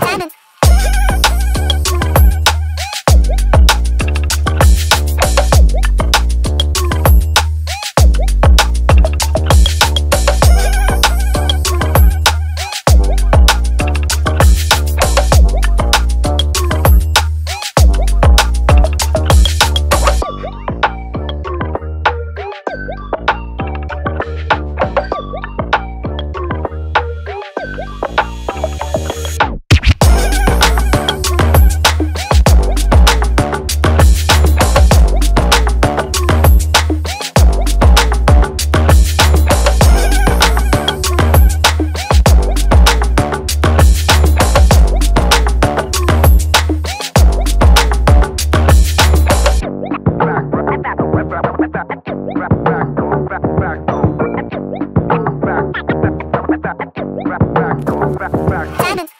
Diamond. back, back.